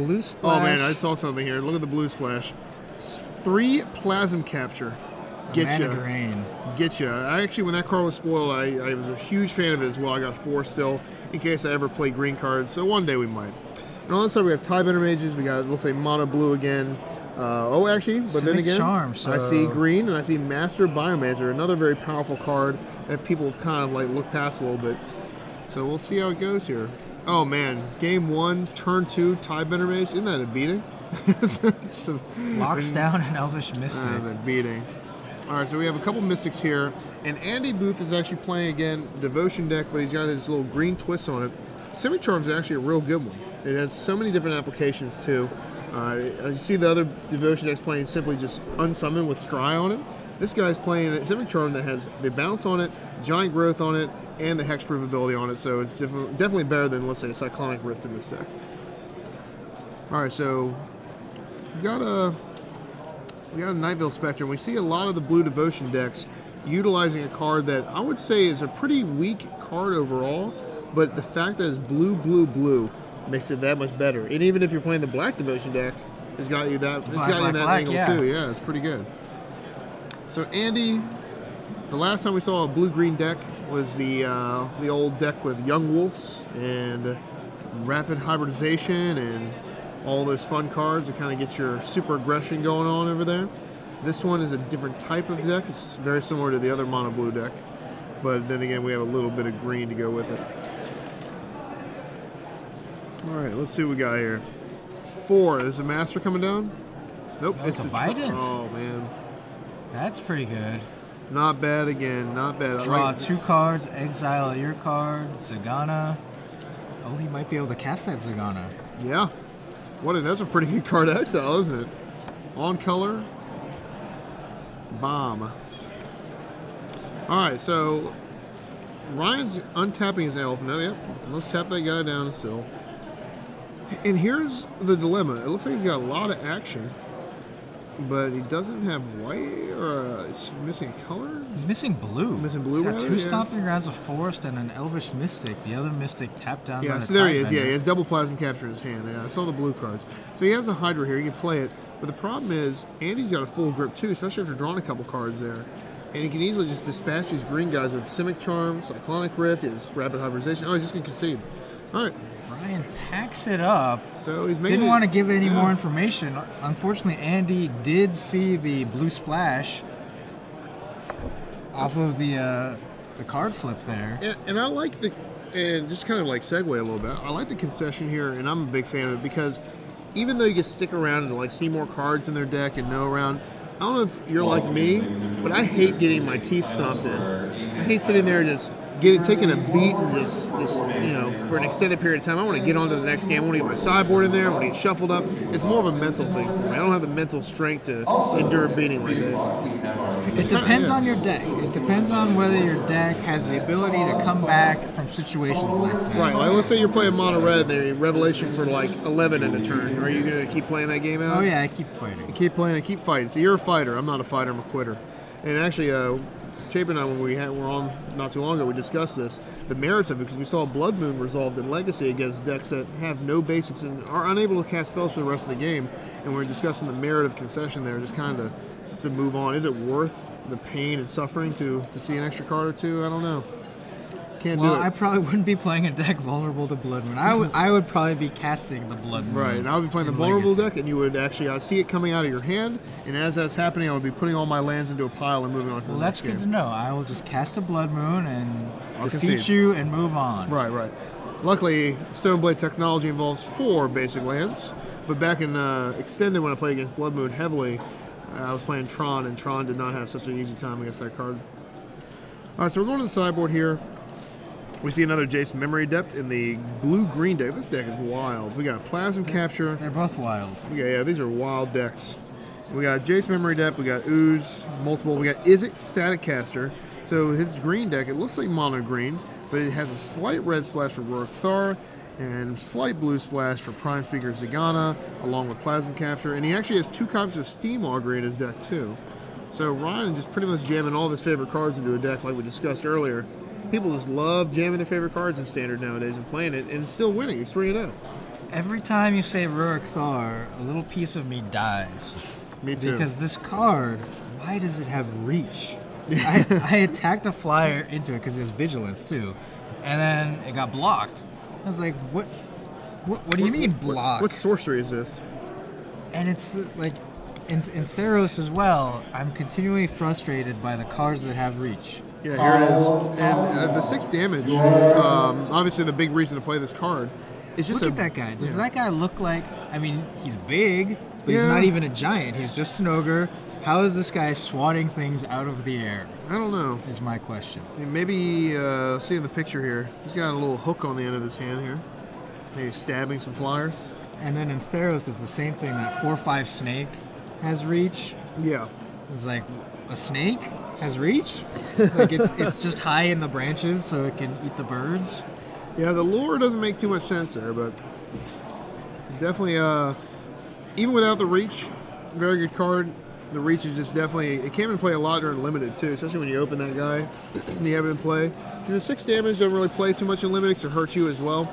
Blue splash. Oh man, I saw something here. Look at the blue splash. S- Three plasm capture. Get Mana you. drain. Get you. I actually, when that card was spoiled, I, I was a huge fan of it as well. I got four still in case I ever play green cards. So one day we might. And on this side we have Tidebender Mages. We got, let's say, mono blue again. Uh, oh, actually, but then again, Charm, I see green and I see Master Biomancer, another very powerful card that people have kind of like looked past a little bit. So we'll see how it goes here. Oh man, game one, turn two, Tidebender Mage. Isn't that a beating? A- Locks down an Elvish Mystic. Ah, the beating. All right, so we have a couple mystics here, and Andy Buth is actually playing again devotion deck, but he's got his little green twist on it. Simic Charm is actually a real good one. It has so many different applications too. Uh, you see the other devotion decks playing simply just unsummon with scry on it. This guy's playing a Simic Charm that has the bounce on it, giant growth on it, and the hexproof ability on it. So it's defi- definitely better than let's say a Cyclonic Rift in this deck. All right, so we got a we got a Nightveil Specter. and We see a lot of the blue devotion decks utilizing a card that I would say is a pretty weak card overall, but the fact that it's blue, blue, blue makes it that much better. And even if you're playing the black devotion deck, it's got you that it's Black, got you black, that black, angle yeah. too. Yeah, it's pretty good. So Andy, the last time we saw a blue-green deck was the uh, the old deck with Young Wolves and Rapid Hybridization and all those fun cards to kind of get your super aggression going on over there. This one is a different type of deck. It's very similar to the other mono blue deck, but then again we have a little bit of green to go with it. All right, let's see what we got here. Four is the master coming down. Nope, Oh, it's the tr- Bident. Oh man, That's pretty good. not bad again. Not bad. Draw like two cards, exile your card, Zegana. Oh, he might be able to cast that Zegana. Yeah. What? A, that's a pretty good card to exile, isn't it? On color. Bomb. All right, so Ryan's untapping his elf. No, yep. Let's tap that guy down still. And here's the dilemma. It looks like he's got a lot of action, but he doesn't have white or uh, he's missing color. He's missing blue. Missing blue, He's got rather? two Yeah. Stomping Grounds of Forest and an Elvish Mystic. The other Mystic tapped down Yeah, the so there he is. Tidebender. Yeah, he has double plasm capture in his hand. Yeah, I saw the blue cards. So he has a Hydra here. He can play it. But the problem is, Andy's got a full grip too, especially after drawing a couple cards there. And he can easily just dispatch these green guys with Simic Charm, Cyclonic Rift, his Rapid Hybridization. Oh, he's just going to concede. All right. Ryan packs it up. So he's Didn't it- want to give any yeah. more information. Unfortunately, Andy did see the blue splash off of the uh, the card flip there. And, and I like the, and just kind of like segue a little bit. I like the concession here, and I'm a big fan of it because even though you can stick around and like see more cards in their deck and know around, I don't know if you're like me, but I hate getting my teeth stomped in. I hate sitting there just getting taking a beat and just, just you know for an extended period of time. I want to get on to the next game. I want to get my sideboard in there. I want to get shuffled up. It's more of a mental thing for me. I don't have the mental strength to endure a beating like that. It It's kinda- depends on your deck. It depends on whether your deck has the ability to come back from situations like that. Right, like let's say you're playing mono red and they revelation for like 11 in a turn. Are you gonna keep playing that game out? Oh yeah, I keep fighting. I keep playing I keep fighting. So you're a fighter. I'm not a fighter. I'm a quitter. And actually, uh, Chapin and I, when we had, were on not too long ago, we discussed this, the merits of it, because we saw Blood Moon resolved in Legacy against decks that have no basics and are unable to cast spells for the rest of the game. And we are discussing the merit of concession there, just kind of to move on. Is it worth the pain and suffering to to see an extra card or two? I don't know. Can't Well, do it. I probably wouldn't be playing a deck vulnerable to Blood Moon. I would, I would probably be casting the Blood Moon. Right, and I would be playing the vulnerable Legacy. deck, and you would actually I see it coming out of your hand, and as that's happening, I would be putting all my lands into a pile and moving on to Well, the that's good to know. I will just cast a Blood Moon and I'll defeat concede. you and move on. Right, right. Luckily, Stoneblade technology involves four basic lands, but back in uh, Extended, when I played against Blood Moon heavily, uh, I was playing Tron, and Tron did not have such an easy time against that card. All right, so we're going to the sideboard here. We see another Jace Memory Adept in the blue-green deck. This deck is wild. We got Plasm Capture. They're both wild. Yeah, yeah, these are wild decks. We got Jace Memory Adept, we got Ooze, multiple, we got Izzet Staticaster. So his green deck, it looks like mono green, but it has a slight red splash for Ruric Thar and slight blue splash for Prime Speaker Zegana, along with Plasm Capture. And he actually has two copies of Steam Augury in his deck too. So Ryan is just pretty much jamming all of his favorite cards into a deck like we discussed earlier. People just love jamming their favorite cards in standard nowadays and playing it and still winning. He's 3 0. Every time you say Ruric Thar, a little piece of me dies. Me too. Because this card, why does it have reach? I, I attacked a flyer into it because it has vigilance too, and then it got blocked. I was like, what? What, what do you mean What- block? What, sorcery is this? and it's like in, in Theros as well. I'm continually frustrated by the cards that have reach. Yeah, here it is. And uh, the six damage, um, obviously the big reason to play this card is just Look a, at that guy. Does yeah. that guy look like? I mean, he's big, but he's not even a giant. He's just an ogre. How is this guy swatting things out of the air? I don't know. Is my question. Maybe, uh, see in the picture here, he's got a little hook on the end of his hand here. Maybe stabbing some flyers. And then in Theros, it's the same thing. That four-five snake has reach. Yeah. It's like a snake has reach. like it's it's just high in the branches so it can eat the birds. Yeah, the lore doesn't make too much sense there, but definitely, uh, even without the reach, very good card. The reach is just definitely, it came into play a lot during limited too, especially when you open that guy and you have it in play. Because the six damage doesn't really play too much in limited 'cause it hurts you as well.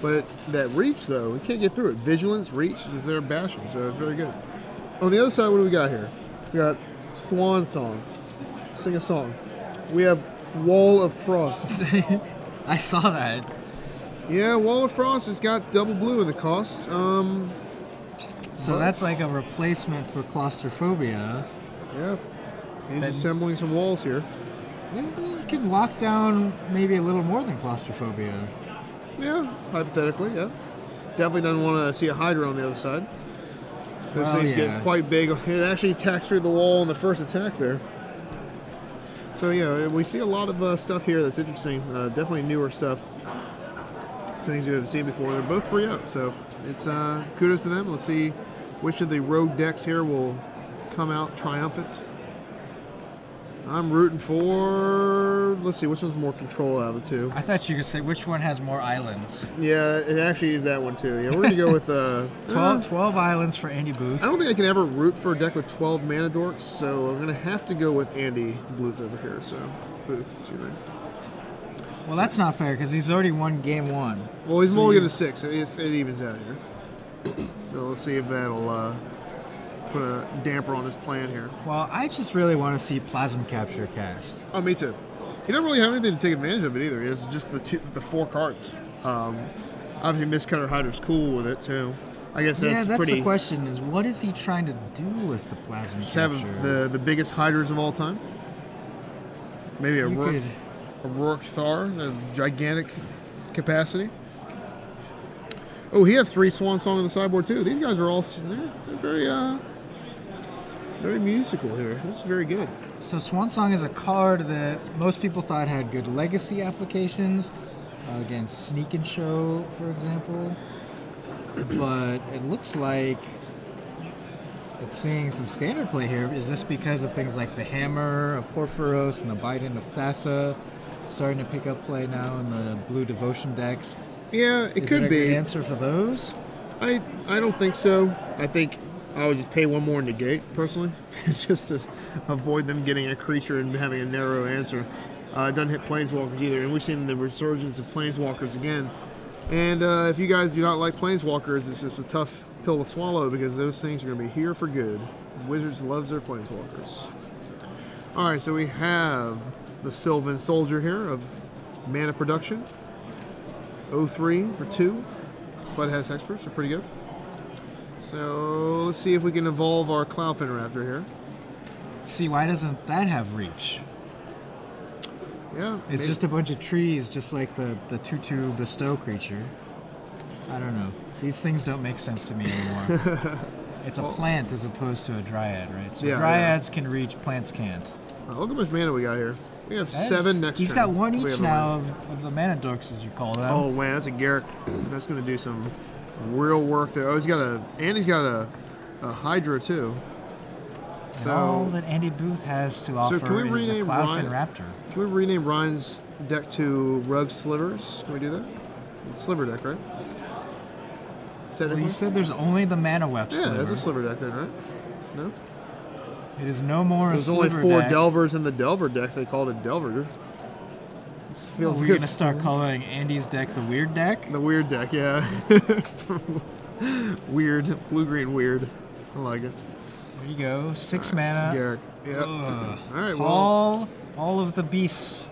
But that reach though, we can't get through it. Vigilance, reach is there bashing, so it's very good. On the other side, what do we got here? We got Swan Song. Sing a song. We have Wall of Frost. I saw that. Yeah, Wall of Frost has got double blue in the cost. Um, So What? that's like a replacement for claustrophobia. yeah, he's Then- assembling some walls here. It can lock down maybe a little more than claustrophobia. Yeah, hypothetically, yeah. Definitely doesn't want to see a Hydra on the other side. Those Well, things yeah. get quite big. It actually attacks through the wall in the first attack there. So yeah, we see a lot of uh, stuff here that's interesting. Uh, definitely newer stuff. Things you haven't seen before. They're both free up, so it's uh, kudos to them. Let's see which of the road decks here will come out triumphant. I'm rooting for. Let's see, which one's more control out of the two? I thought you could say which one has more islands. Yeah, it actually is that one too. Yeah, we're gonna go with uh, 12, uh, 12 islands for Andy Buth. I don't think I can ever root for a deck with 12 mana dorks, so I'm gonna have to go with Andy Buth over here. So Buth, excuse me. Well, that's not fair because he's already won game one. Well, he's So only going to six if it evens out here. So let's see if that'll uh, put a damper on his plan here. Well, I just really want to see Plasm Capture cast. Oh, me too. He doesn't really have anything to take advantage of it either. He has just the two, the four cards. Um, obviously, Mistcutter Hydra's cool with it too. I guess that's, yeah, that's pretty. the question: is what is he trying to do with the Plasm Just have the the biggest hydras of all time. Maybe a You Ruric, could- a Ruric Thar, a gigantic capacity. Oh, he has three Swan Song on the sideboard too. These guys are all they're, they're very uh very musical here. This is very good. So Swan Song is a card that most people thought had good legacy applications uh, against Sneak and Show, for example. but it looks like it's seeing some standard play here. Is this because of things like the Hammer of Purphoros and the Bident of Thassa starting to pick up play now in the Blue Devotion decks? Yeah, it is could a be. answer for those? I I don't think so. I think I would just pay one more in the gate, personally, just to avoid them getting a creature and having a narrow answer. Uh, it doesn't hit planeswalkers either, and we've seen the resurgence of planeswalkers again. And uh, if you guys do not like planeswalkers, it's just a tough pill to swallow because those things are going to be here for good. Wizards loves their planeswalkers. All right, so we have the Sylvan Soldier here of mana production. 03 for two but has hexproof, so pretty good. So let's see if we can evolve our Cloudfin Raptor here. See, why doesn't that have reach? Yeah, It's maybe- just a bunch of trees, just like the the tutu bestow creature. I don't know. These things don't make sense to me anymore. it's a Well- plant as opposed to a dryad, right? So Yeah, yeah. dryads can reach, plants can't. Oh, look how much mana we got here. We have That's- seven next He's turn. got one each now of, of the mana dorks, as you call them. Oh man, that's a Garruk. That's going to do some real work there. Oh, he's got a and he's got a, a Hydra too. and all that Andy Buth has to offer so can we is a rename Cloudfin Ryan- Raptor. can we rename Ryan's deck to Rug Slivers? Can we do that? It's Sliver deck, right? Well, you said there's only the mana weft yeah, that's a sliver. Deck then, right? No. It is no more a There's only four deck. Delvers in the Delver deck. They called it Delver. Feels We're good. gonna start calling Andy's deck the weird deck. The weird deck, yeah. weird, blue green weird. I like it. There you go. Six All right, mana. Garruk. Yep. Ugh. All right, well, all of the beasts.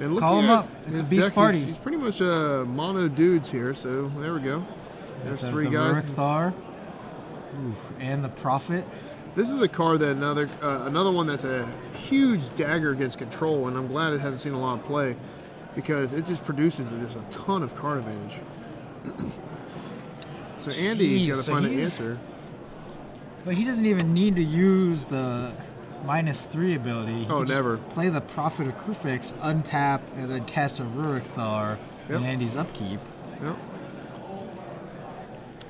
and looking call him up. It's a beast deck, party. He's, he's pretty much uh, mono dudes here, so there we go. There's The- three the guys. Thar. Ooh, and the Prophet. This is a card that another uh, another one that's a huge dagger against control, and I'm glad it hasn't seen a lot of play because it just produces just a ton of card advantage. so Andy's got to so find an answer. But he doesn't even need to use the minus three ability. He Oh, never. Play the Prophet of Kruphix, untap, and then cast a Ruric Thar Yep. in Andy's upkeep. Yep.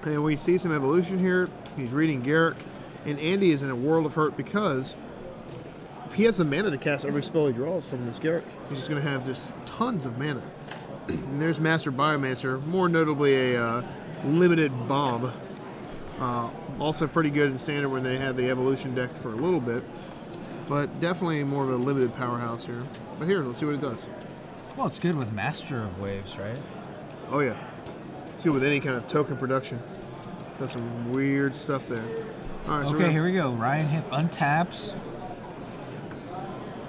And we see some evolution here. He's reading Garruk, and Andy is in a world of hurt because he has the mana to cast every spell he draws from this Garruk. He's just going to have just tons of mana. and there's Master Biomancer, more notably a uh, limited bomb. Uh, also pretty good in standard when they had the evolution deck for a little bit, but definitely more of a limited powerhouse here. But here, let's see what it does. Well, it's good with Master of Waves, right? Oh yeah. See with any kind of token production. Got some weird stuff there. Right. so Okay, we're here we go. Ryan Hipp untaps.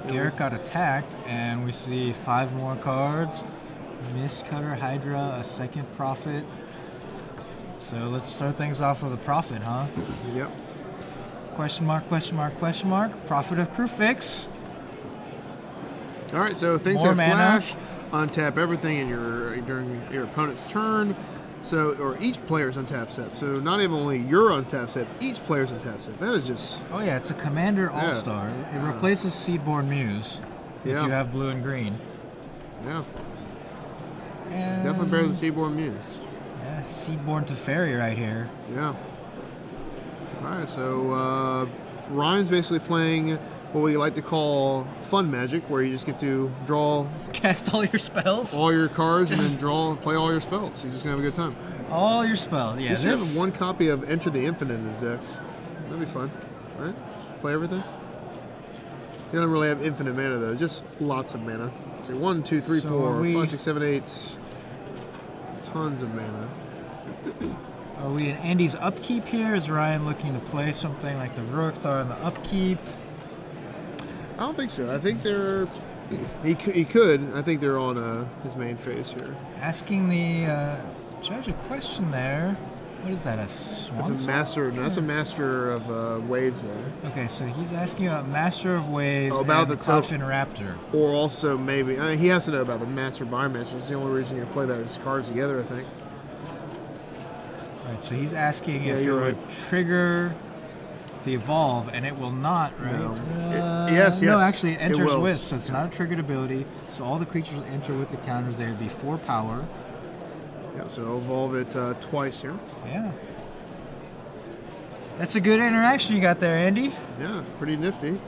Garrett got attacked, and we see five more cards. Mist Cutter, Hydra, a second Prophet. So let's start things off with a Prophet, huh? Yep. Question mark, question mark, question mark. Prophet of Kruphix. All right. So things More have mana. flash. Untap everything in your during your opponent's turn. So or each player's untap step. So not even only your untap step, each player's untap step. That is just Oh yeah, it's a Commander All-Star. It replaces Seedborn Muse if Yeah. you have blue and green. yeah, And definitely better than Seedborn Muse. Yeah, Seedborn Teferi right here. Yeah. All right. So uh, Ryan's basically playing what we like to call fun magic, where you just get to draw Cast all your spells. all your cards and then draw play all your spells. You're just gonna have a good time. All your spells. Yeah, you should this. have one copy of Enter the Infinite in his deck. That'd be fun, right? Play everything. You don't really have infinite mana though, just lots of mana. So one, two, three, So four, we- five, six, seven, eight. Tons of mana. Are we in Andy's upkeep here? Is Ryan looking to play something like the Ruric Thar in the upkeep? I don't think so. I think they're. He, he could. I think they're on uh, his main phase here. Asking the uh, judge a question there. What is that? A swan That's a master. That's a master of uh, waves there. Okay, so he's asking about Master of Waves Oh, about and the the Raptor. Or also maybe I mean, he has to know about the master biomancer. It's the only reason you play those cards together. I think. All right, so he's asking Yeah, if you're it would trigger the evolve, and it will not, right? No. Uh, It- yes, No, actually, it it enters will. with, so it's not a triggered ability. So all the creatures enter with the counters. They would be four power. Yeah. So evolve it uh, twice here. Yeah. That's a good interaction you got there, Andy. Yeah, pretty nifty.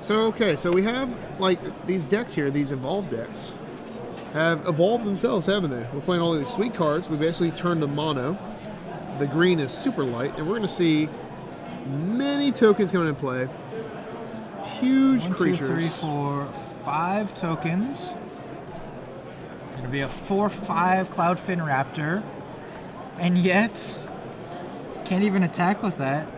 So okay, so we have like these decks here, these evolve decks, have evolved themselves, haven't they? We're playing all these sweet cards. We basically turned to mono. The green is super light, and we're going to see many tokens coming into play. Huge One, creatures. three, four, five tokens. Gonna be a four-five Cloudfin Raptor, and yet can't even attack with that.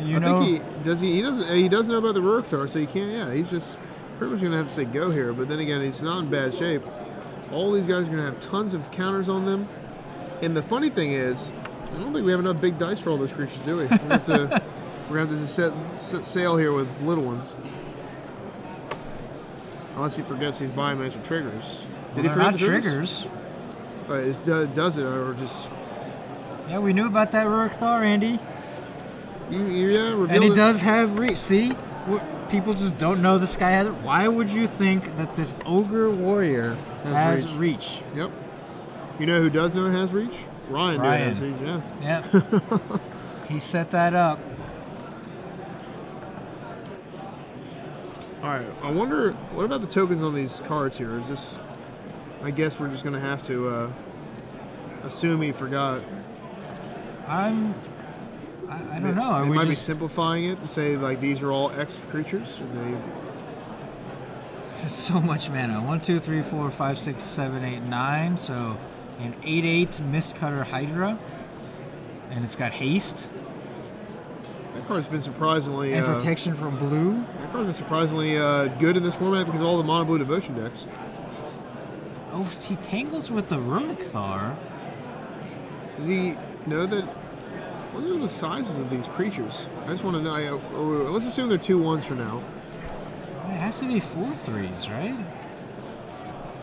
You I know, think he does. He, he doesn't. He doesn't know about the Ruric Thar, so he can't. Yeah, he's just pretty much gonna have to say go here. But then again, he's not in bad shape. All these guys are gonna have tons of counters on them. And the funny thing is, I don't think we have enough big dice for all those creatures, do we? We're have to. we're gonna have to set, set sail here with little ones. Unless he forgets these biomancer triggers. well, he forget not the triggers? triggers. It's- uh, does it or just Yeah, we knew about that Ruric Thar, Andy. you, you yeah And he it? does have reach. See, people just don't know this guy has it. Why would you think that this ogre warrior Has has, reach? Yep. You know who does know it has reach? Ryan, knew it Ryan. has reach. Yeah. Yep. he set that up. All right. I wonder what about the tokens on these cards here? Is this? I guess we're just gonna have to uh, assume he forgot. I'm. I, I don't know. Are They we might be simplifying it to say like these are all X creatures. Or they. It's so much mana. One, two, three, four, five, six, seven, eight, nine. So an 8-8 Mistcutter Hydra. And it's got haste That card's been surprisingly and uh, protection from blue. that card's been surprisingly uh, good in this format because of all the mono blue devotion decks. Oh, he tangles with the Ruric Thar. Does he know that? What are the sizes of these creatures? I just want to know. I, or, let's assume they're two ones for now. They have to be four threes, right?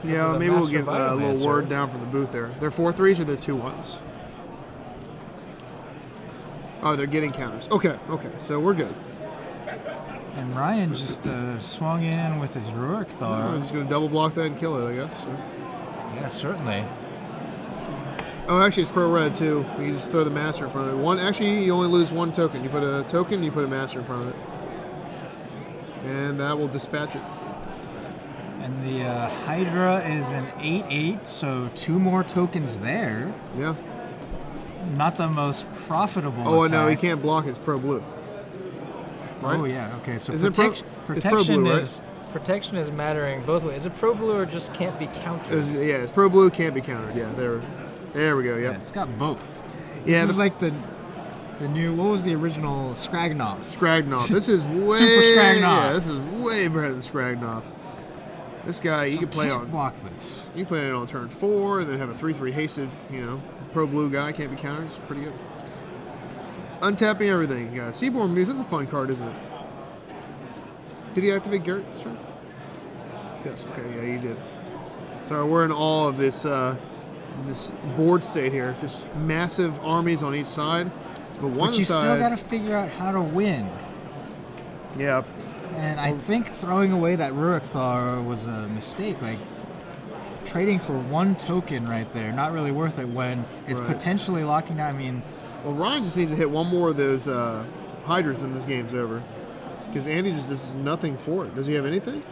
Yeah, maybe we'll Master get uh, a little Biomancer. word down from the booth there. They're four threes or they're two ones? Oh, they're getting counters. Okay, okay, so we're good. And Ryan just uh, swung in with his Ruric Thar. just gonna double block that and kill it, I guess. so. Yeah, certainly. Oh, actually, it's pro red too. You just throw the master in front of it. One, actually, you only lose one token. You put a token, you put a master in front of it, and that will dispatch it. And the uh, Hydra is an 8-8, so two more tokens there. Yeah. Not the most profitable. Oh, I know he can't block. It's pro blue. Oh, right? Oh yeah. Okay. So Is it pro- protect- pro protection blue, right? is Protection is mattering both ways. Is it pro blue or just can't be countered? It's- yeah, it's pro blue. Can't be countered. Yeah, there. There we go. yeah, Yep. it's got both. Yeah, this is like the the new. What was the original Scragnoth? Scragnoth. This is way Super Scragnoth. Yeah, this is way better than Scragnoth. This guy, you can play on. block this. You can play it on turn four, and then have a three-three hasted. You know, pro blue guy can't be countered. It's pretty good. Untapping everything. Yeah, Seedborn Muse. That's a fun card, isn't it? Did he activate this turn? Yes. Okay. Yeah, he did. So we're in awe of this uh, this board state here. Just massive armies on each side. But one But you side. still got to figure out how to win. yeah. And I think throwing away that Ruric Thar was a mistake. Like trading for one token right there, not really worth it when it's Right. potentially locking down. I mean, Well, Ryan just needs to hit one more of those uh, hydras and this game's over. Because Andy just is nothing for it. Does he have anything?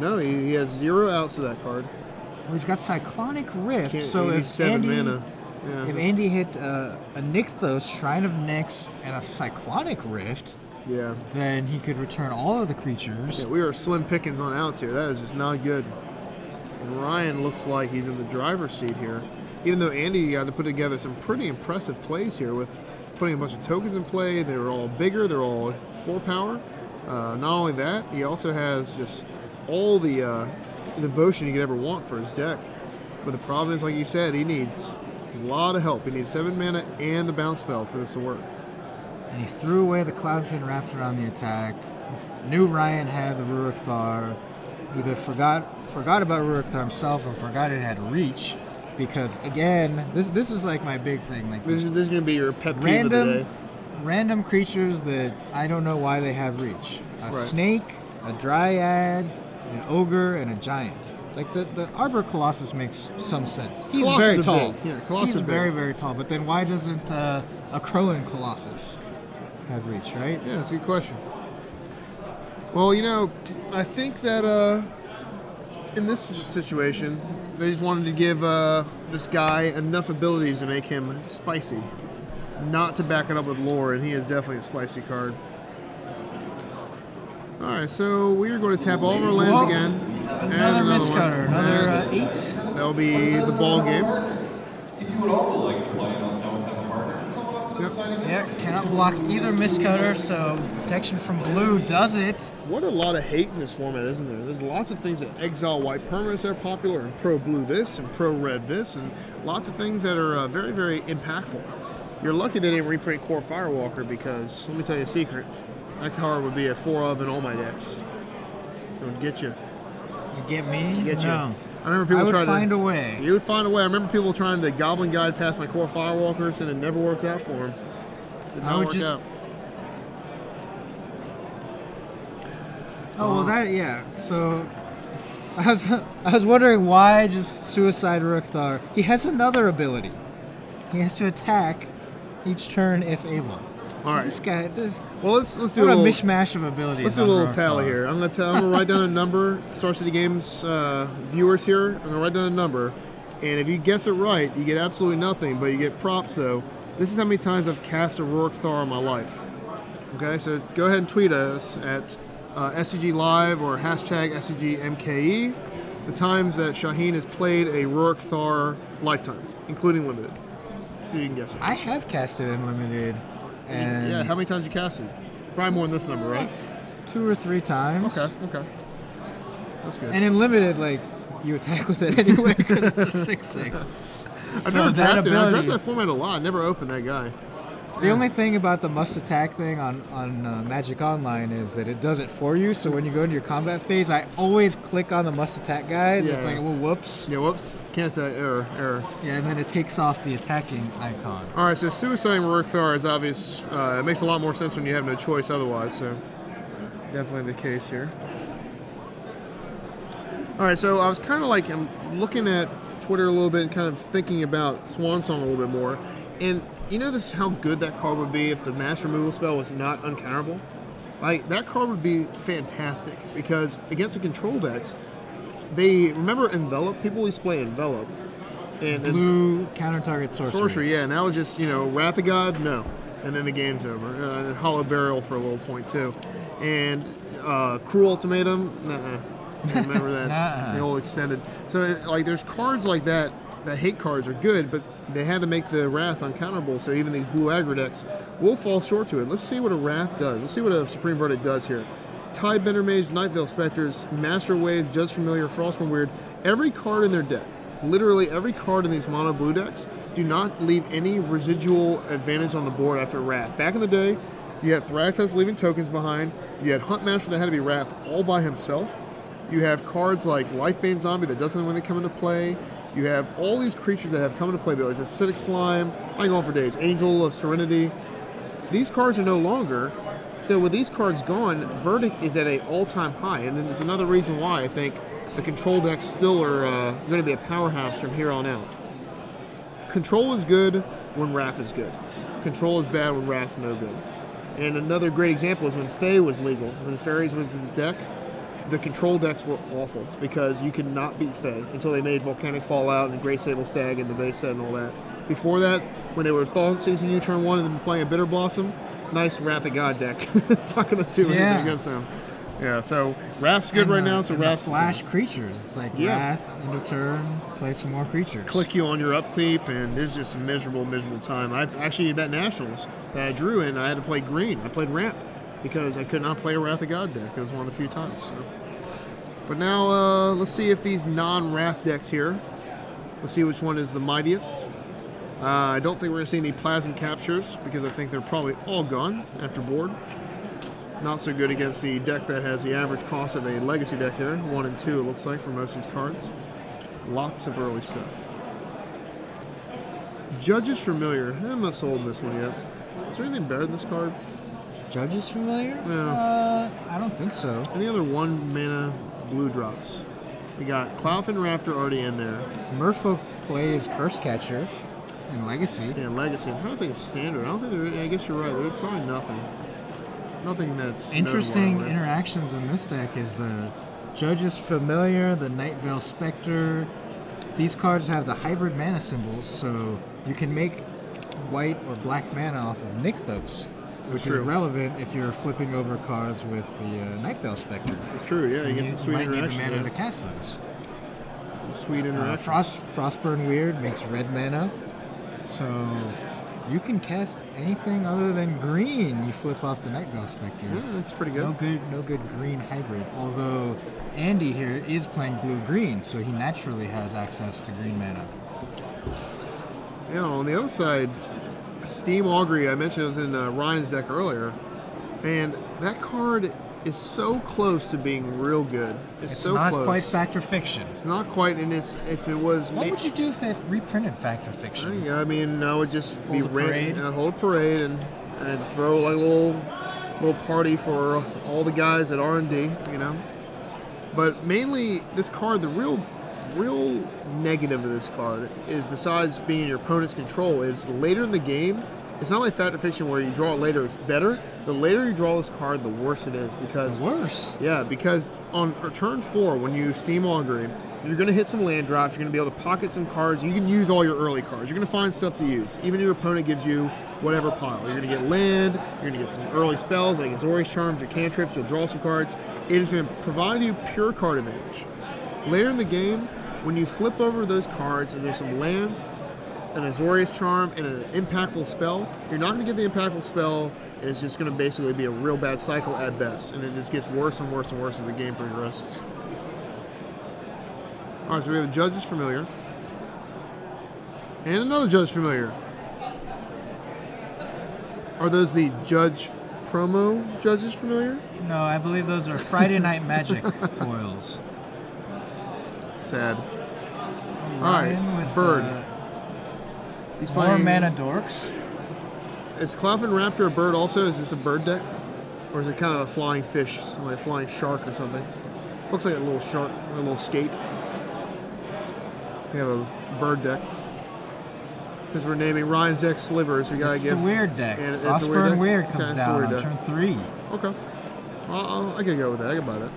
No, he, he has zero outs to that card. well, he's got Cyclonic Rift. Can't, so if seven Andy, mana. Yeah, if Andy hit uh, a Nykthos, Shrine of Nyx, and a Cyclonic Rift, yeah. then he could return all of the creatures. yeah, we are slim pickings on outs here. That is just not good. Ryan looks like he's in the driver's seat here. Even though Andy got to put together some pretty impressive plays here with putting a bunch of tokens in play. They were all bigger. They're all four power. Uh, not only that, he also has just all the uh, devotion he could ever want for his deck. But the problem is, like you said, he needs a lot of help. He needs seven mana and the bounce spell for this to work. And he threw away the Cloudfin Raptor on the attack. Knew Ryan had the Ruric. Either forgot forgot about Ruric himself or forgot it had reach. Because again, this this is like my big thing. Like This is, this is going to be your pet peeve of the random day. random creatures that I don't know why they have reach. A Right. snake, a dryad, an ogre, and a giant. Like the, the Arbor Colossus makes some sense. He's Colossus very tall. big. Yeah, Colossus He's very, very tall. But then why doesn't uh, a Crowan Colossus have reach, right? Yeah, that's a good question. Well, you know, I think that uh, in this situation, they just wanted to give uh, this guy enough abilities to make him spicy, not to back it up with lore, and he is definitely a spicy card. All right, so we are going to tap all of our lands Whoa. again. Another and one. Mistcutter, another uh, eight. That'll be the ball game. If you would also like to play and don't don't have a partner, Yep. Yeah, cannot block either Mistcutter, so protection from blue does it. What a lot of hate in this format, isn't there? There's lots of things that exile white permanents that are popular, and pro blue this, and pro red this, and lots of things that are uh, very, very impactful. You're lucky they didn't reprint Kor Firewalker because, let me tell you a secret, that card would be a four of in all my decks. It would get you. You get me? Get you. I remember people I would trying find to. a way. You would find a way. I remember people trying to goblin guide past my Kor Firewalkers, and it never worked out for them. Did I would work just- out. Oh well, uh, that yeah. So I was I was wondering why just suicide Rukthar. He has another ability. He has to attack each turn if able. So All right. This guy, this, Well, let's let's do a a little. mishmash of abilities. Let's do a little tally here. I'm gonna tell. I'm gonna write down a number. Star City Games uh, viewers here. I'm gonna write down a number, and if you guess it right, you get absolutely nothing, but you get props. though. this is how many times I've cast a Ruric Thar in my life. Okay, so go ahead and tweet us at uh, SCG Live or hashtag SCG MKE, the times that Shaheen has played a Ruric Thar lifetime, including limited. So you can guess it. I have casted in limited, and yeah, how many times you cast casted? Probably more than this number, right? two or three times. Okay, okay. That's good. And in limited, like you attack with it anyway because it's a six six. I've never drafted. I drafted that format a lot. I never opened that guy. The only thing about the must attack thing on on uh, Magic Online is that it does it for you. So when you go into your combat phase, I always click on the must attack guys. Yeah. It's like, well, whoops. Yeah, whoops. Can't attack. Error, error. Yeah, and then it takes off the attacking icon. All right, so suiciding Ruric is obvious. Uh, it makes a lot more sense when you have no choice otherwise. So definitely the case here. All right, so I was kind of like I'm looking at Twitter a little bit and kind of thinking about Swan Song a little bit more, and you know this how good that card would be if the mass removal spell was not uncounterable. Like that card would be fantastic because against the control decks, they remember envelop. People always play envelop, and, and Blue counter target sorcery. sorcery, yeah. And that was just you know Wrath of God, no, and then the game's over. Uh, Hallowed Burial for a little point too, and uh, Cruel Ultimatum, nah. Remember that the old extended. So like, there's cards like that. That hate cards are good, but they had to make the Wrath uncounterable. So even these blue aggro decks will fall short to it. Let's see what a Wrath does. Let's see what a Supreme Verdict does here. Tidebender Mage, Nightveil Specters, Master Waves, Judge Familiar, Frostburn Weird. Every card in their deck, literally every card in these mono blue decks, do not leave any residual advantage on the board after Wrath. Back in the day, you had Thragtusk leaving tokens behind. You had Huntmaster that had to be Wrath all by himself. You have cards like Lifebane Zombie that doesn't when they come into play. You have all these creatures that have come into play. There's Acidic Slime. I go on for days. Angel of Serenity. These cards are no longer. So with these cards gone, Verdict is at an all-time high, and then there's another reason why I think the control decks still are uh, going to be a powerhouse from here on out. Control is good when Wrath is good. Control is bad when Wrath's no good. And another great example is when Fae was legal. When Fairies was in the deck, the control decks were awful because you could not beat Fae until they made Volcanic Fallout and Great Sable Stag and the base set and all that. Before that, when they were Thoughtseize U turn one and then playing a Bitter Blossom, nice Wrath of God deck. it's not going to do anything Yeah. against them. Yeah, so Wrath's good And right the- now, so Wrath's flash creatures. It's like Yeah. Wrath, end of turn, play some more creatures. click you on your upkeep, and it's just a miserable, miserable time. I actually that nationals that I drew in, I had to play green. I played ramp because I could not play a Wrath of God deck. It was one of the few times. So. But now uh, let's see if these non-Wrath decks here. Let's see which one is the mightiest. Uh, I don't think we're gonna see any plasm captures because I think they're probably all gone after board. Not so good against the deck that has the average cost of a legacy deck here, one and two it looks like for most of these cards. Lots of early stuff. Judge is familiar. I'm not sold on this one yet. Is there anything better than this card? Judges familiar? Yeah. Uh, I don't think so. Any other one mana blue drops? We got Cloudfin Raptor already in there. Merfolk plays Curse Catcher in Legacy. Yeah, Legacy. I'm trying to think of standard. I don't think there. I guess you're right. There's probably nothing. Nothing that's Interesting interactions in this deck is the Judge's Familiar, the Nightveil Specter. These cards have the hybrid mana symbols, so you can make white or black mana off of Nykthos, which true. is relevant if you're flipping over cards with the uh, Nightveil Specter. It's true. Yeah, you And get some sweet might need the interaction. mana there. to cast those. Some sweet Uh, interaction. Frost Frostburn Weird makes red mana, so you can cast anything other than green. You flip off the Night Veil Spectre. Yeah, that's pretty good. No good, no good green hybrid. Although Andy here is playing blue green, so he naturally has access to green mana. Yeah, on the other side, Steam Augury, I mentioned it was in uh, Ryan's deck earlier, and that card is so close to being real good. It's, It's so not close. quite Fact or Fiction. It's not quite, and it's if it was. What would you do if they reprinted Fact or Fiction? Yeah, I mean, I would just be Hold ran- parade? I'd hold a parade and and throw like a little little party for all the guys at R and D, you know. But mainly, this card, the real real negative of this card is besides being in your opponent's control is later in the game it's not like fact or fiction where you draw it later it's better. The later you draw this card, the worse it is because Worse. yeah, because on turn four when you steam augury, you're gonna hit some land drops. You're gonna be able to pocket some cards. You can use all your early cards. You're gonna find stuff to use. Even if your opponent gives you whatever pile, you're gonna get land. You're gonna get some early spells like Azorius charms or cantrips. You'll draw some cards. It is gonna provide you pure card advantage. Later in the game, when you flip over those cards and there's some lands, an Azorius charm, and an impactful spell, you're not going to get the impactful spell. and It's just going to basically be a real bad cycle at best, and it just gets worse and worse and worse as the game progresses. All right, so we have a Judge's Familiar, and another Judge's Familiar. Are those the Judge promo Judge's Familiar? No, I believe those are Friday Night Magic foils. Sad. right, Ryan with Bird. Uh, He's more playing. mana dorks. Is Cloudfin Raptor a bird also? Is this a bird deck? Or is it kind of a flying fish, like a flying shark or something? Looks like a little shark, a little skate. We have a bird deck. Since we're naming Ryan's deck slivers, we gotta It's give. the weird deck. And Frostburn weird Weird, deck? comes Okay, down weird on deck. turn three. Okay. I'll, I can go with that. I can buy that.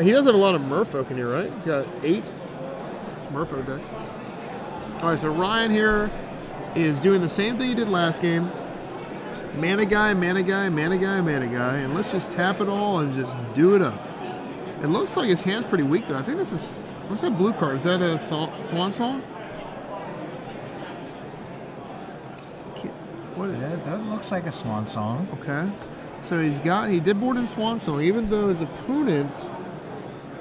He does have a lot of merfolk in here, right? He's got eight. It's a merfolk deck. All right, so Ryan here is doing the same thing he did last game. Mana guy, mana guy, mana guy, mana guy, and let's just tap it all and just do it up. It looks like his hand's pretty weak though. I think this is what's that blue card? Is that a song, swan song? What is That, that looks like a swan song. Okay. So he's got he did board in Swan Song, even though his opponent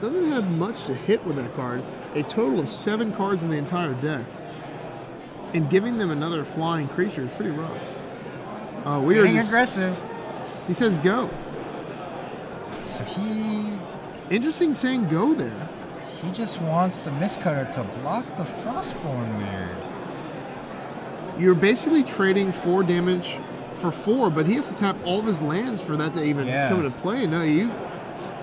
doesn't have much to hit with that card. A total of seven cards in the entire deck. And giving them another flying creature is pretty rough. Uh, we are just, aggressive. he says go. So he Interesting saying go there. he just wants the Mistcutter to block the Frostburn Weird. You're basically trading four damage for four, but he has to tap all of his lands for that to even Yeah. come into play. No, you.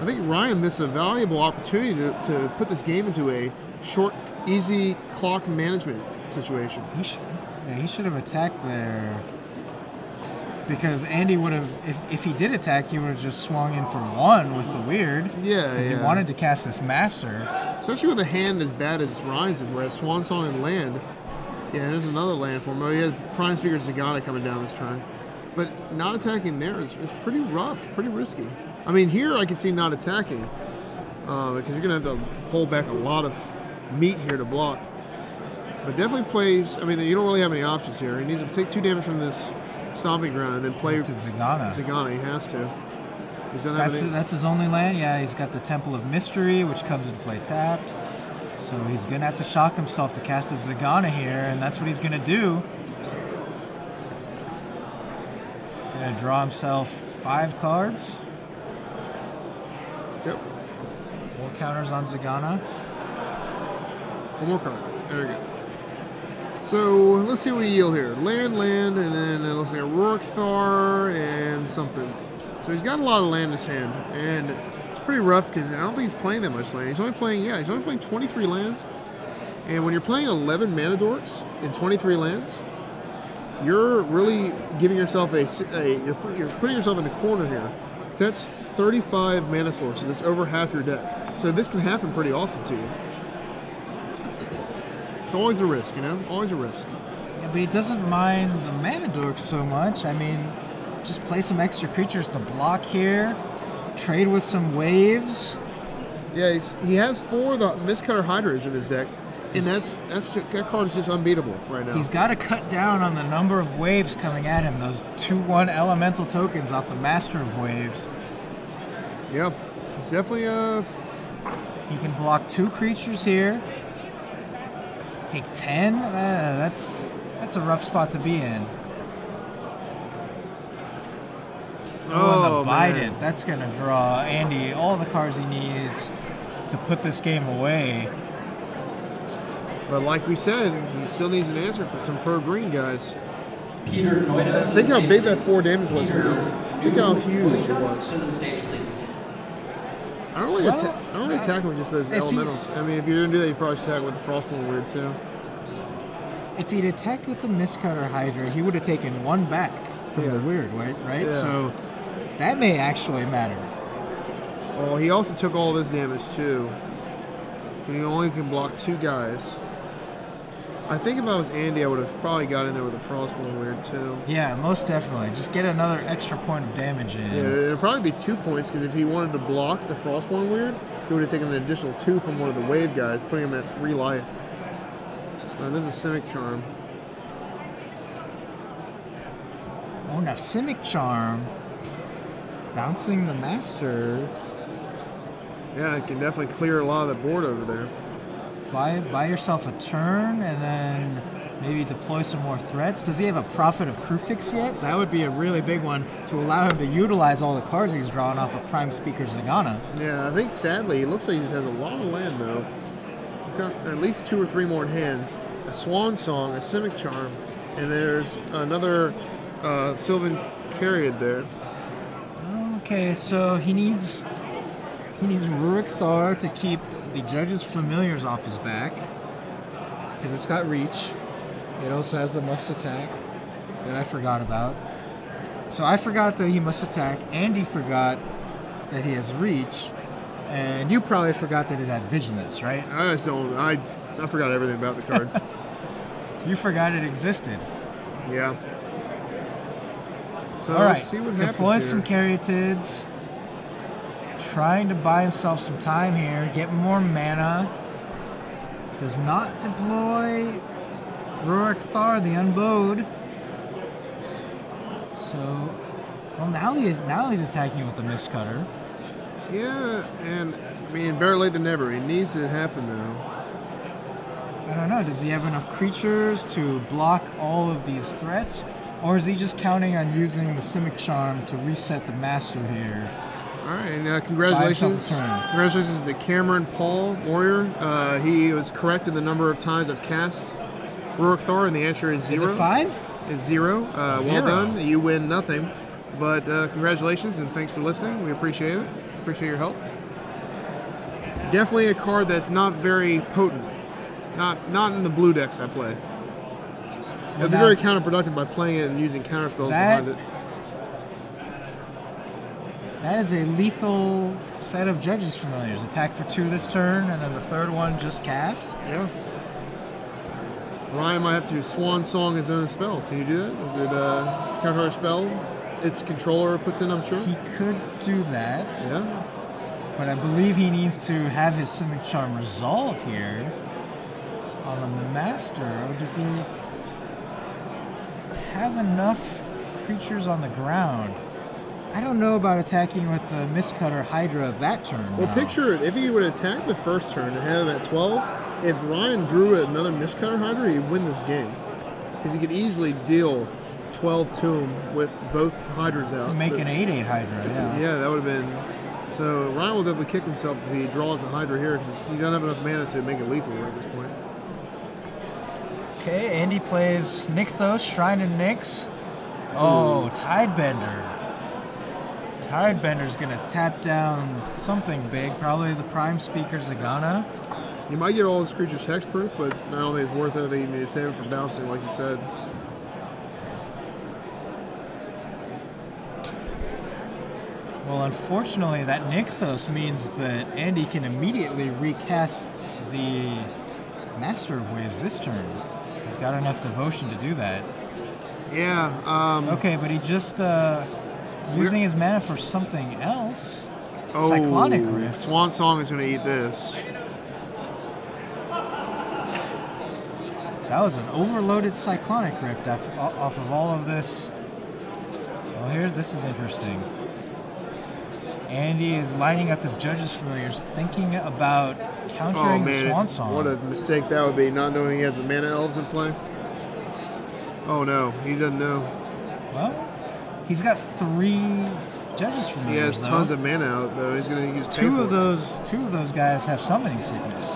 I think Ryan missed a valuable opportunity to, to put this game into a short, easy clock management situation. He should yeah, he should have attacked there. Because Andy would have, if, if he did attack, he would have just swung in for one with the weird. Yeah, Because yeah. he wanted to cast this master. Especially with a hand as bad as Ryan's is, where Swan Song and land. Yeah, there's another land for him. Oh, he has Prime Speaker Zegana coming down this turn. But not attacking there is, is pretty rough, pretty risky. I mean, here I can see not attacking uh, because you're going to have to hold back a lot of meat here to block. But definitely plays, I mean, you don't really have any options here. He needs to take two damage from this Stomping Ground and then play to Zegana. Zegana. He has to. He's done That's, that's his only land. Yeah, he's got the Temple of Mystery, which comes into play tapped. So he's going to have to shock himself to cast his Zegana here, and that's what he's going to do. Going to draw himself five cards, Yep. four counters on Zegana. One more card. There we go. So let's see what we yield here. Land, land, and then uh, let's see, Ruric Thar and something. So he's got a lot of land in his hand, and it's pretty rough because I don't think he's playing that much land. He's only playing, yeah, he's only playing 23 lands. And when you're playing 11 mana dorks in 23 lands, you're really giving yourself a, you're, you're putting yourself in a corner here. So that's 35 mana sources. That's over half your deck. So this can happen pretty often to you. It's always a risk, you know? Always a risk. Yeah, but he doesn't mind the mana dorks so much. I mean, just play some extra creatures to block here, trade with some waves. Yeah, he's, he has four of the Mistcutter Hydras in his deck, and that's that's that card is just unbeatable right now. He's got to cut down on the number of waves coming at him. Those 2 1 elemental tokens off the Master of Waves. yeah, he's definitely uh He can block two creatures here. Take 10? Uh, that's that's a rough spot to be in. Oh, and the man. Bident. That's going to draw Andy all the cards he needs to put this game away. But like we said, he still needs an answer for some pro green guys. Peter Noida. Think how big that four damage was Peter now. Think how huge it was. To the stage, please. I don't really, Well, atta- I don't really attack with just those if he- elementals. I mean, if you're gonna do that, you probably should attack with the Frostburn Weird too. if he'd attacked with the Mistcutter Hydra, he would have taken one back from the weird, right? Right. Yeah. So that may actually matter. Well, he also took all this damage too. He only can block two guys. I think if I was Andy, I would have probably got in there with a Frostburn Weird too. Yeah, most definitely. Just get another extra point of damage in. Yeah, it'd probably be two points because if he wanted to block the Frostburn Weird, he would have taken an additional two from one of the wave guys, putting him at three life. Uh, there's a Simic Charm. Oh, now Simic Charm. Bouncing the Master. Yeah, it can definitely clear a lot of the board over there. Buy, buy yourself a turn and then maybe deploy some more threats. Does he have a Prophet of Kruphix yet? That would be a really big one to allow him to utilize all the cards he's drawn off of Prime Speaker Zegana. Yeah, I think sadly, it looks like he just has a lot of land though. He's got at least two or three more in hand. A Swan Song, a Simic Charm, and there's another uh, Sylvan Caryatid there. Okay, so he needs he needs Ruric Thar to keep the judge's familiars off his back because it's got reach. It also has the must attack that I forgot about. So I forgot that he must attack. Andy forgot that he has reach, and you probably forgot that it had vigilance, right? I don't. I I forgot everything about the card. You forgot it existed. yeah. So All right, let's see what happens deploy here. some caryatids. Trying to buy himself some time here, get more mana. Does not deploy Ruric Thar, the Unbowed. So, well now he is now he's attacking with the Mistcutter. Yeah, and I mean, better late than never. It needs to happen though. I don't know. Does he have enough creatures to block all of these threats, or is he just counting on using the Simic Charm to reset the Master here? All right, and uh, congratulations, Buy yourself a turn. congratulations to Cameron Paul Warrior. Uh, he was correct in the number of times I've cast Ruric Thar, and the answer is Is zero. it five? Is zero. Uh, Zero. Well done. You win nothing, but uh, congratulations and thanks for listening. We appreciate it. Appreciate your help. Definitely a card that's not very potent. Not not in the blue decks I play. It'll be very counterproductive by playing it and using counter spells behind it. That is a lethal set of Judges Familiars. Attack for two this turn, and then the third one just cast. Yeah. Ryan might have to swan song his own spell. Can you do that? Is it a counter spell? Its controller puts in, I'm sure. He could do that, Yeah. but I believe he needs to have his Simic Charm resolve here on the Master. Or does he have enough creatures on the ground? I don't know about attacking with the Mistcutter Hydra that turn. Well, now. picture it. If he would attack the first turn and have him at 12, if Ryan drew another Mistcutter Hydra, he'd win this game. Because he could easily deal 12 to him with both Hydras out. make But- an 8-8 Hydra, yeah. Yeah, that would have been. So Ryan will definitely kick himself if he draws a Hydra here because he doesn't have enough mana to make it lethal right at this point. Okay, Andy plays Nykthos, Shrine and Nyx. Oh, Tidebender. Tidebender's gonna tap down something big, probably the Prime Speaker Zegana. You might get all his creatures hexproof, but I don't think it's worth it. I think you need to save it for bouncing, like you said. Well, unfortunately, that Nykthos means that Andy can immediately recast the Master of Waves this turn. He's got enough devotion to do that. Yeah. Um, Okay, but he just uh, using his mana for something else. Oh, Cyclonic Rift. Swan Song is going to eat this. That was an overloaded cyclonic rift off, off of all of this. Well, here, this is interesting. Andy is lining up his judges familiars, thinking about Oh countering the man, Swan Song. what a mistake that would be, not knowing he has the mana elves in play. Oh no, he doesn't know. well, he's got three judges He familiars. has tons of mana out though. He's gonna use two of those. Two of those guys have summoning sickness.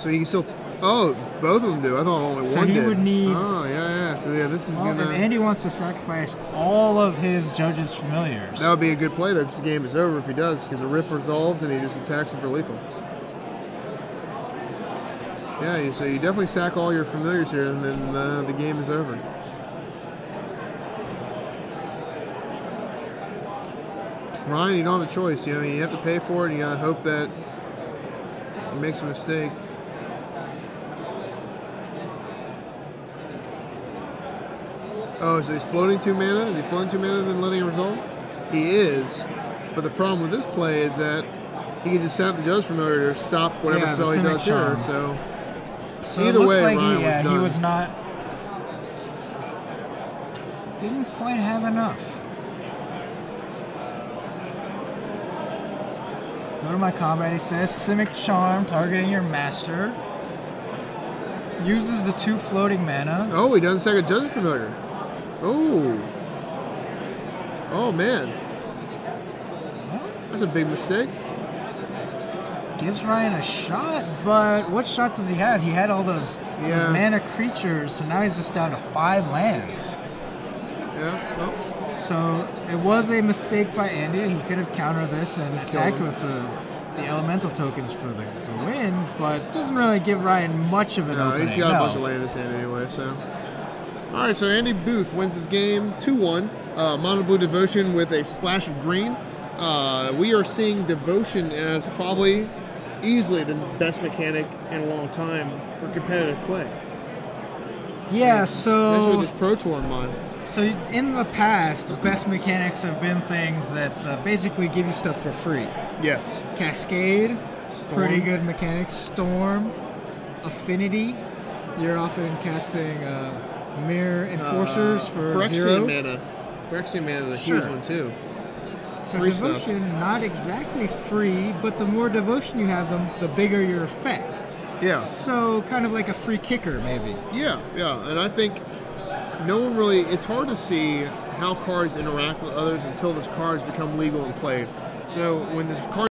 So he can still. Oh, both of them do. I thought only So one he would need- Oh yeah, yeah. So yeah, this is Well, gonna. if Andy wants to sacrifice all of his judges familiars, That would be a good play. That this game is over if he does, because the rift resolves and he just attacks him for lethal. Yeah, so you definitely sack all your familiars here, and then uh, the game is over. Ryan, you don't have a choice. You know, you have to pay for it. And you gotta hope that he makes a mistake. Oh, so he's floating two mana? Is he floating two mana then letting it resolve? He is. But the problem with this play is that he can just sap the Judge Familiar to stop whatever Yeah, spell he does here. So So Either way, like Ryan he, was yeah, he was not. Didn't quite have enough. Go to my combat. He says Simic Charm, targeting your master. Uses the two floating mana. Oh, he doesn't a Judge Familiar. Oh. Oh man, that's a big mistake. gives Ryan a shot, but what shot does he have? He had all those, Yeah. those mana creatures, so now he's just down to five lands. Yeah. So it was a mistake by Andy. He could have countered this and attacked with the, the elemental tokens for the, the win, but doesn't really give Ryan much of an No, opening. he's got a bunch of land in his hand anyway. So. All right, so Andy Buth wins this game 2-1. Uh, Mono Blue Devotion with a splash of green. Uh, we are seeing Devotion as probably easily the best mechanic in a long time for competitive play. Yeah, Especially so with this Pro Tour in mind. So in the past, best mechanics have been things that uh, basically give you stuff for free. Yes. Cascade, pretty good mechanics. Storm, Affinity, you're often casting uh, Myr Enforcers Uh, for Phyrexian zero. mana. Phyrexian mana is a huge one too. So Free stuff. devotion, not exactly free, but the more devotion you have them, the bigger your effect. Yeah. So kind of like a free kicker, maybe. Yeah, yeah, and I think no one really. It's hard to see how cards interact with others until those cards become legal and played. So when the card